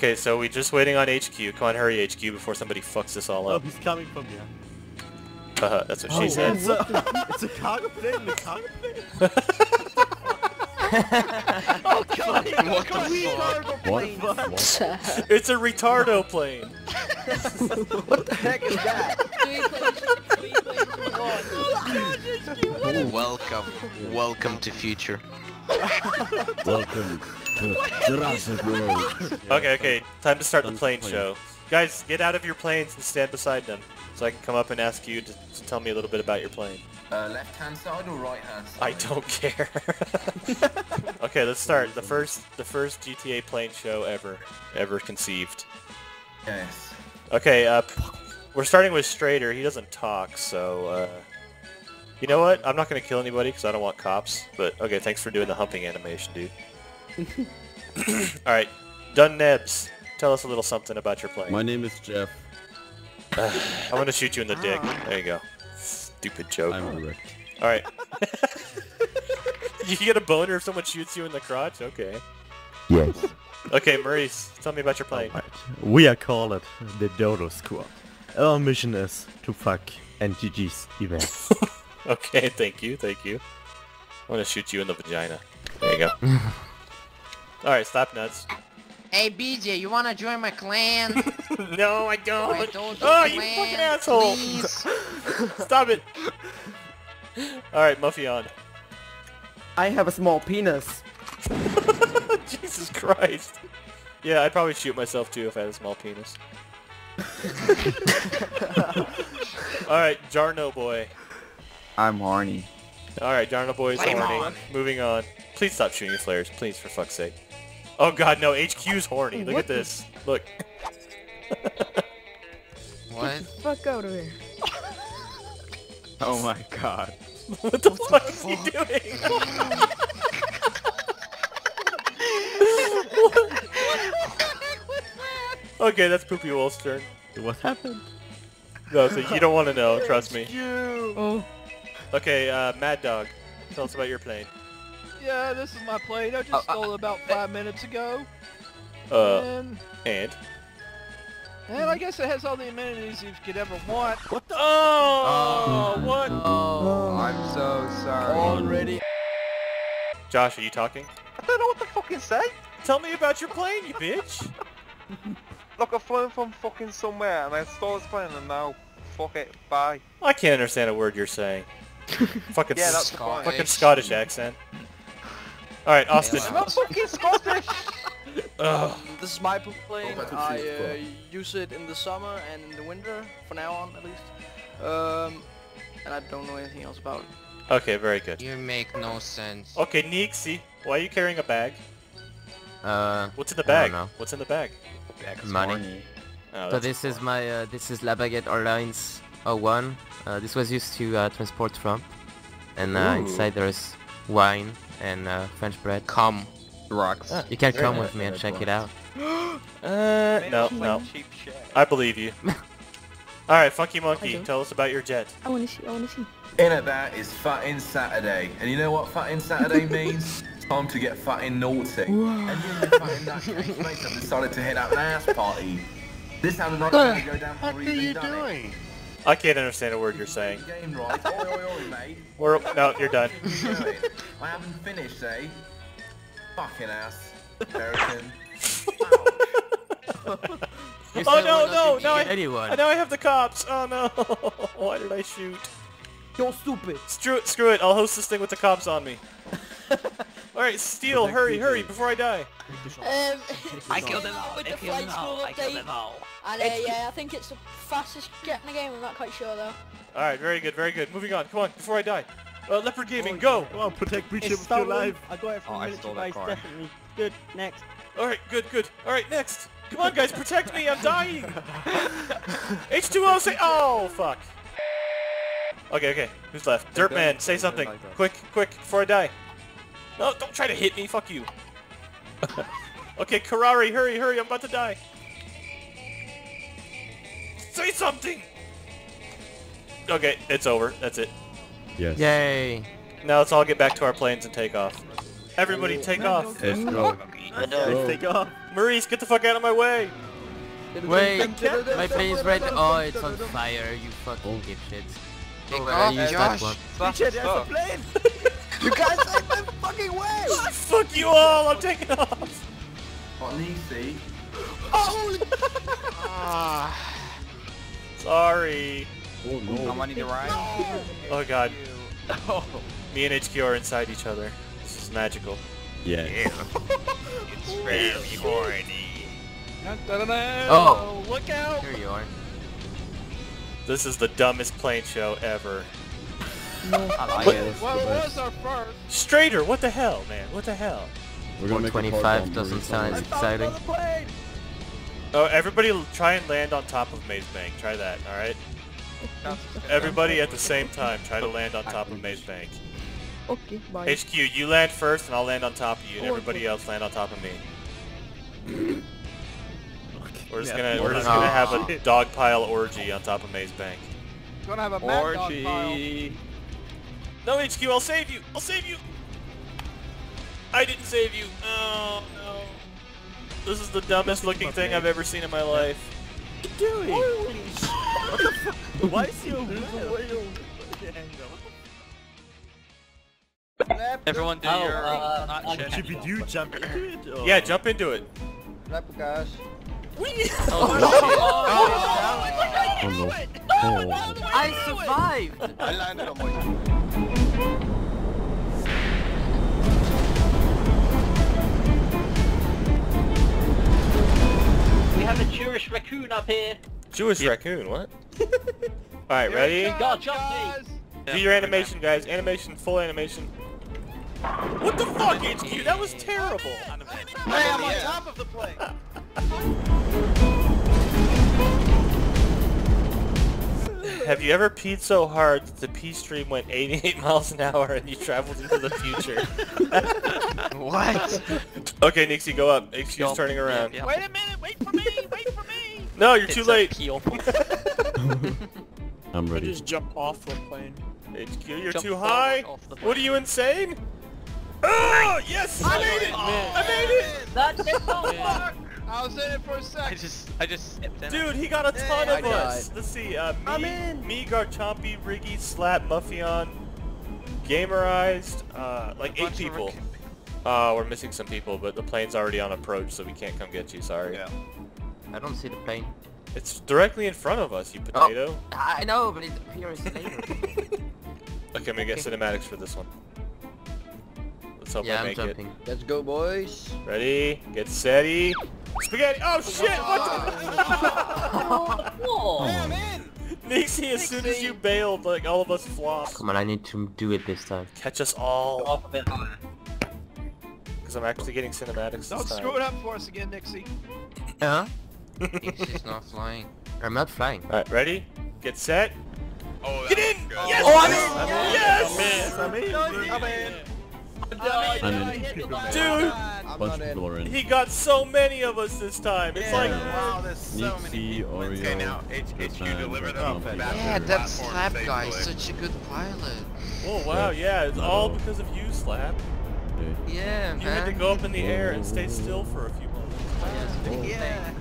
Okay, so we're just waiting on HQ. Come on, hurry HQ before somebody fucks this all up. Oh, up. he's coming from here. Uh-huh, Haha, that's what Oh, she said. It's a, it's a cargo plane. The cargo plane. Oh god, he What got the fuck? cargo plane. What? It's a retardo plane. What the heck is that? Oh, welcome, welcome to future. Welcome to Jurassic World. Okay, okay, time to start the plane plane. show. Guys, get out of your planes and stand beside them, so I can come up and ask you to, to tell me a little bit about your plane. Uh, left hand side or right hand side? I don't care. okay, let's start. The first, the first GTA plane show ever, ever conceived. Yes. Okay, uh, we're starting with Strader. He doesn't talk, so, uh... You know what? I'm not gonna kill anybody because I don't want cops, but okay, thanks for doing the humping animation, dude. Alright, Dun Nebs, tell us a little something about your play. My name is Jeff. I'm gonna shoot you in the dick. Ah. There you go. Stupid joke. I'm erect. Alright. you get a boner if someone shoots you in the crotch? Okay. Yes. Okay, Maurice, tell me about your plane. Right. We are called the Dodo Squad. Our mission is to fuck NGG's events. Okay, thank you, thank you. I'm gonna shoot you in the vagina. There you go. Alright, stop nuts. Hey BJ, you wanna join my clan? no, I don't. My Dodo oh, you clan, fucking asshole! Stop it! Alright, Muffy on. I have a small penis. Jesus Christ. Yeah, I'd probably shoot myself too if I had a small penis. Alright, Jarno boy. I'm horny. Alright, Jarno boy is Flame horny. on. Moving on. Please stop shooting your flares, please, for fuck's sake. Oh god, no, HQ's horny. Look at this. Look. What? Fuck out of here. Oh my god. what the fuck is he doing? okay, that's Poopy Wolf's turn. what happened? No, so you don't want to know, trust me. Oh. Okay, uh, Mad Dog, tell us about your plane. Yeah, this is my plane. I just Oh, stole it about five minutes ago. Uh, and, and? and I guess it has all the amenities you could ever want. What the? Oh, what? Oh, I'm so sorry. Already. Josh, are you talking? I don't know what to fucking say. Tell me about your plane, you bitch. Look, I've flown from fucking somewhere and I stole this plane and now, fuck it, bye. I can't understand a word you're saying. fucking, Yeah, that's the point. fucking Scottish accent. All right, Austin. I'm not fucking Scottish! Ugh. This is my plane. I uh, use it in the summer and in the winter, for now on at least. Um, and I don't know anything else about it. Okay, very good. You make no sense. Okay, Neexy, why are you carrying a bag? Uh, What's in the I bag? don't know. What's in the bag? money. Oh, So that's- this is my, uh, this is La Baguette Airlines 01. Uh, this was used to uh, transport Trump. And uh, inside there is wine and uh, French bread. Come. Rocks. You can come with me and check it out. Uh, no, no. I believe you. All right, Funky Monkey, tell us about your jet. I wanna see, I wanna see. In at that is Fatting Saturday. And you know what Fatting Saturday means? Time to get fatting naughty. And in the fatting that case, mate, I've decided to head out an ass party. This how the night's gonna go down What for are even you done it. Doing? I can't understand a word you're saying. Game right. Oi, oi, oi, mate. We're no, you're done. You know it. I haven't finished, eh? Fucking ass. American. Oh still no, no, not no! I, anyone. now I have the cops. Oh no! Why did I shoot? You're stupid. Screw it, screw it. I'll host this thing with the cops on me. All right, Steel, Protect hurry, hurry before I die. Um, I killed them all. I the killed them all. I killed them all. And uh, yeah, I think it's the fastest jet in the game. I'm not quite sure though. All right, very good, very good. Moving on. Come on, before I die. Uh, Leopard Gaming, go. Come on, protect Breacher It's with your stolen. life. I got it from Oh, I military stole that base, car. definitely. Good, next. All right, good, good. All right, next. Come on, guys, protect me. I'm dying. H2O, say. Oh, fuck. Okay, okay. Who's left? Dirtman, say something. Quick, quick, before I die. No, don't try to hit me. Fuck you. okay, Karari, hurry, hurry. I'm about to die. Say something. Okay, it's over. That's it. Yes. Yay. Now let's all get back to our planes and take off. Everybody take off. Let's go. Let's take off. Maurice, get the fuck out of my way. Wait, my plane is right. Oh, it's on fire. You fucking oh. dipshit. Take Oh, off, I used that Josh. one. That's there's a plane! you guys take my fucking way! Fuck you all, I'm taking off. What Nisi? Ah. Sorry. Oh no. I'm need to ride. Oh god. Me and HQ are inside each other. This is magical. Yeah. It's very horny. Oh. Look out! Here you are. This is the dumbest plane show ever. I like it. Well, it was our first. Straighter, what the hell, man? What the hell? We're gonna 125 part doesn't sound as exciting. Oh, everybody try and land on top of Maze Bank. Try that, alright? Everybody at the same time, try to land on top of Maze Bank. Okay, bye. HQ, you land first and I'll land on top of you and oh, everybody else land on top of me. We're just gonna we're just gonna have a oh. dog pile orgy on top of Maze Bank. We're Gonna have a mad dog pile. Orgy. No HQ, I'll save you! I'll save you! I didn't save you! Oh no. This is the dumbest looking thing I've ever seen in my life. What are you doing? what the fuck? Why is your whale? Everyone do Oh, your uh, not uh, shit. Should we do jump into it? Or? Yeah, jump into it. Replikas. Oh no. Oh. I survived! I landed on my... up here. Jewish raccoon, what? Alright, ready? God, jump me! Do your animation, guys. Animation, full animation. What the fuck, HQ? That was terrible. Hey, I'm on top of the plane. Have you ever peed so hard that the pee stream went 88 miles an hour and you traveled into the future? What? okay, Nixie, go up. HQ's turning around. Wait a minute, wait for me, wait for me. No, you're too late. I'm ready. Just jump off the plane. HQ, you're Jump too high. What are you insane? Oh, yes! I made it! I made it! That's it, oh fuck! I was in it for a I second. just, I just stepped in. Dude, he got a ton I of us. Let's see. Uh, me, I'm in. me, Garchompi, Riggy, Slap, Muffion, Gamerized, uh, like eight people. raccoon Uh, we're missing some people, but the plane's already on approach, so we can't come get you. Sorry. Yeah. I don't see the plane. It's directly in front of us, you oh, potato. I know, but it appears later. Okay, I'm gonna get cinematics for this one. Let's hope yeah, I I'm make jumping. Let's go, boys. Ready? Get steady. Spaghetti! Oh shit! What the? Nixie, as soon as you bailed, like all of us flopped. Come on, I need to do it this time. Catch us all. Off a bit. Because I'm actually getting cinematics Don't this time. screw it up for us again, Nixie. Huh? She's not flying. I'm not flying. Alright, ready? Get set. Oh, Get in! Yes! Oh, I'm in! Yes! I'm in. I'm in. I'm in. Dude, Bunch of people are in. he got so many of us this time. It's like, Wow, there's so many Nixie, people. Oreo, Japan, Grumpy. Yeah, that Slap guy is such a good pilot. oh wow, yeah, it's all because of you, Slap. Yeah, You had to man. go up in the air and stay still for a few moments. Yes, Yeah.